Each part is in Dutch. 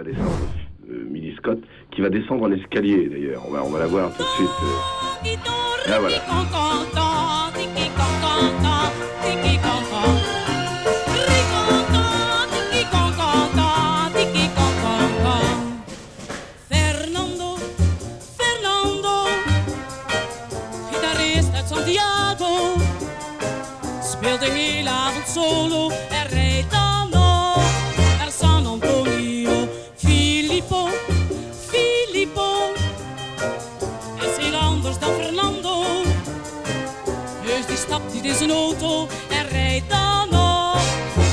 va descendre, euh, Millie Scott, qui va descendre en escalier d'ailleurs. On va, on va la voir tout de suite. euh. Voilà. Santiago, avond solo Die stapt in zijn auto en rijdt dan nog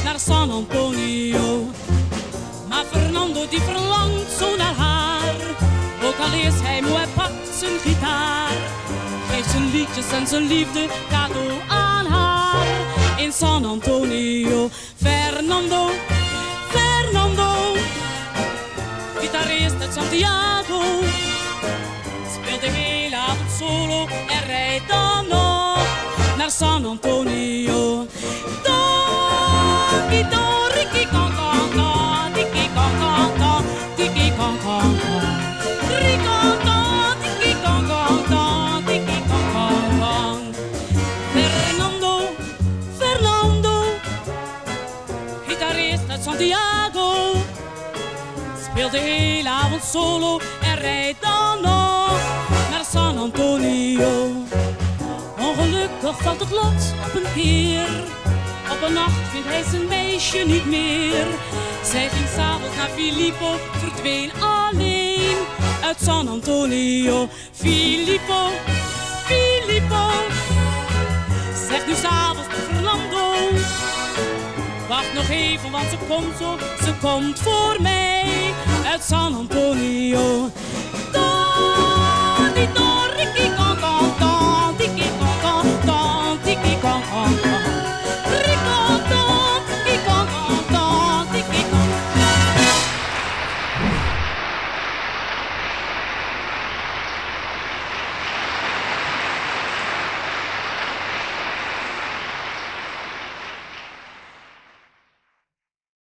naar San Antonio. Maar Fernando die verlangt zo naar haar. Ook al is hij moe, hij pakt zijn gitaar. Geeft zijn liedjes en zijn liefde cadeau aan haar. In San Antonio, Fernando, Fernando. Gitarist uit Santiago. Speelt de hele avond solo en rijdt dan San Antonio. Fernando, Fernando, gitarist uit Santiago. Avond solo en Ongelukkig valt het lot op een keer. Op een nacht vindt hij zijn meisje niet meer. Zij ging s'avonds naar Filippo, verdween alleen uit San Antonio. Filippo, Filippo, zegt nu s'avonds tot Fernando. Wacht nog even, want ze komt zo, ze komt voor mij